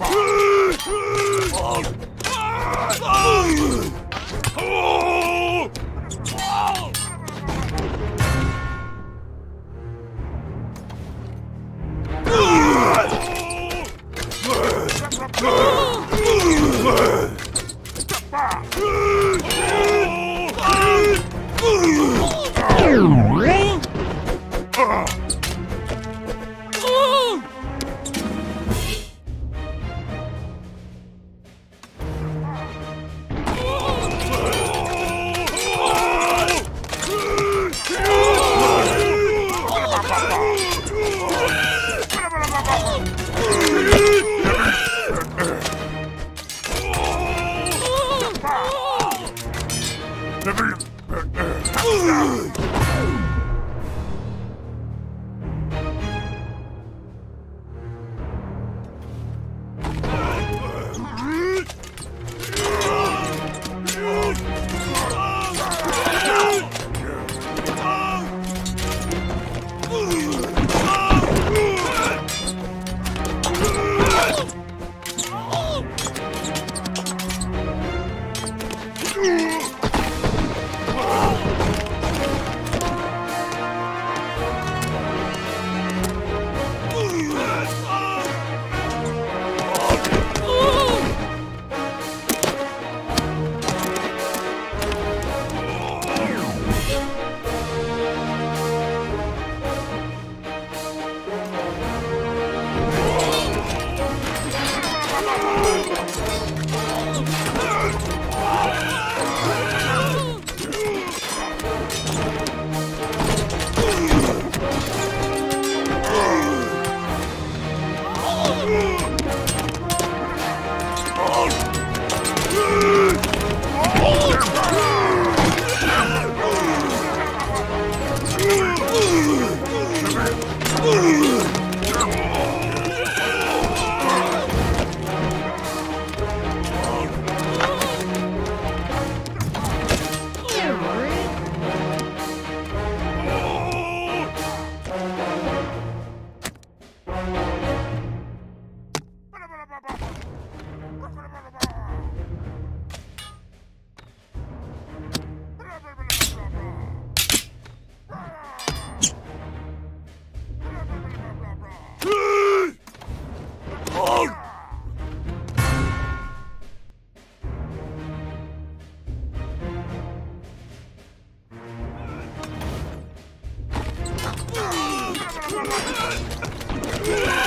Oh! Never. Ugh!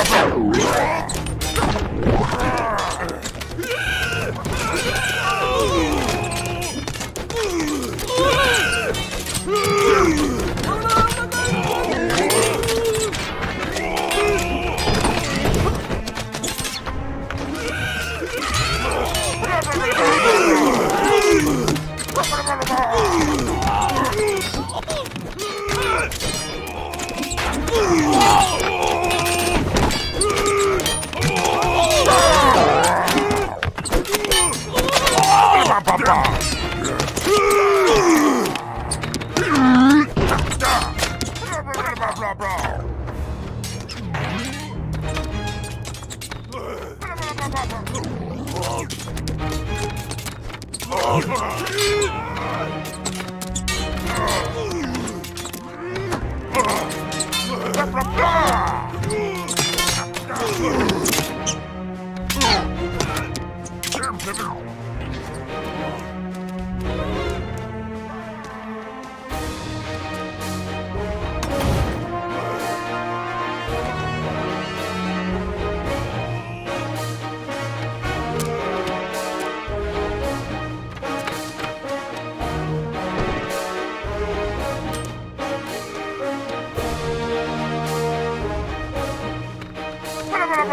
Rubber! Ah!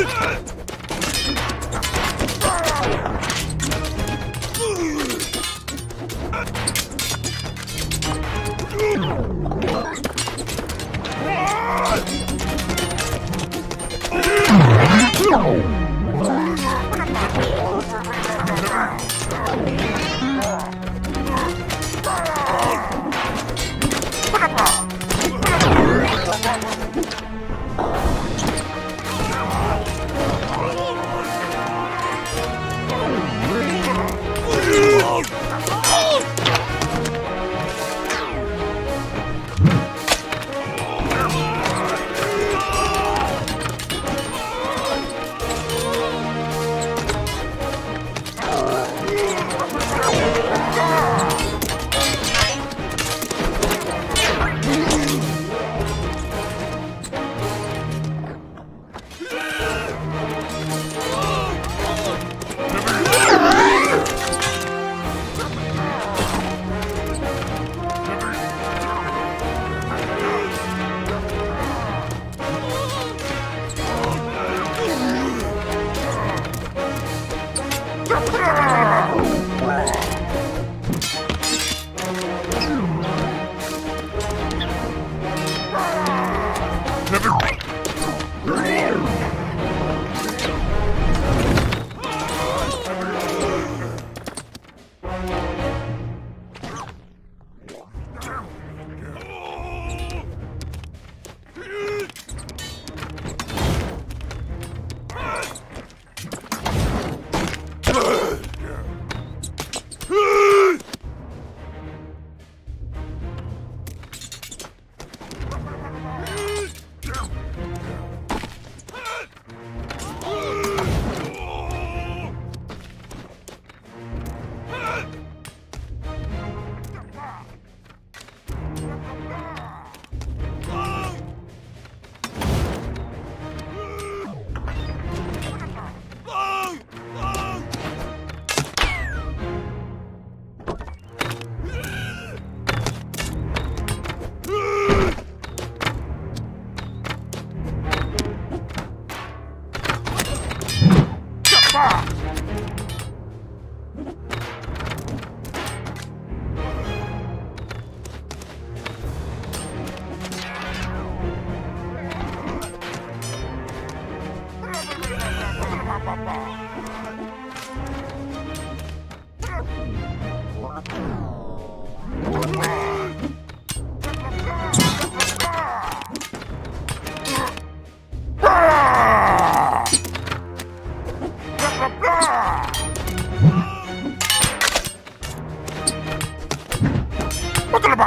Oh,